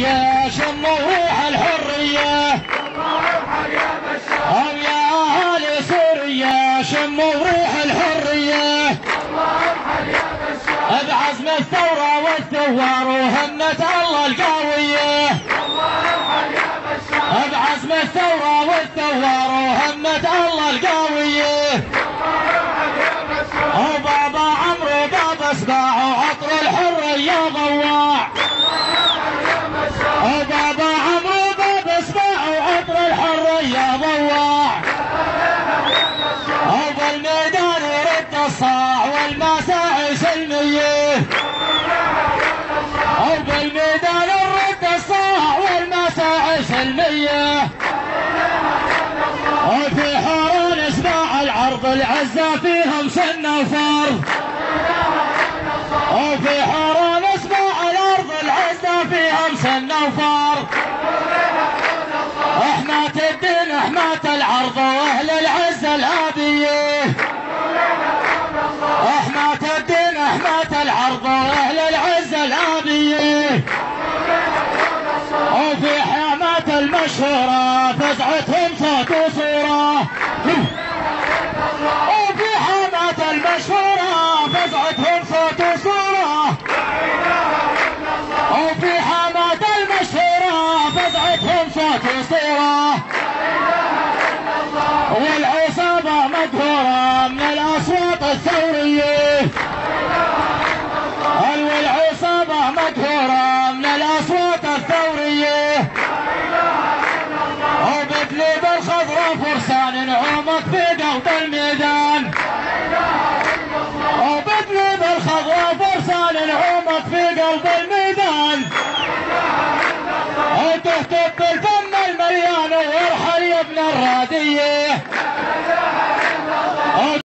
شموا روح الحرية. أو يا أهل سوريا شموا روح الحرية. بعزم الثورة والثوار وهمة الله القوية. بعزم الثورة والثوار وهمة الله القوية. وبابا عمرو بابا سباع الحرية ضواع وبالميدان يرد الصاع والمساعي سلمية وبالميدان يرد الصاع والمساعي سلمية وفي حرون اسماع العرض العزة فيهم سن وفرض وفي حرون اسماع الأرض العزة فيهم سن وفرض احمات الدين احمات العرض وأهل العزة الابية احمات الدين احمات العرض وأهل العزة الابية وفي حماة المشهورة فزعتهم صوت وصورة. وفي حماة المشهورة فزعتهم صوت وصورة. وفي حماة المشهورة فزعتهم صوت وصورة. والعصابة مقهورة من الأصوات الثورية. والعصابة مقهورة من الأصوات الثورية. وبدلي بالخضرة فرسان نعومك في قلب الميدان. وبدلي بالخضرة فرسان نعومك في قلب الميدان. وتهتف بالفم المليان وارحل يا ابن الرادية.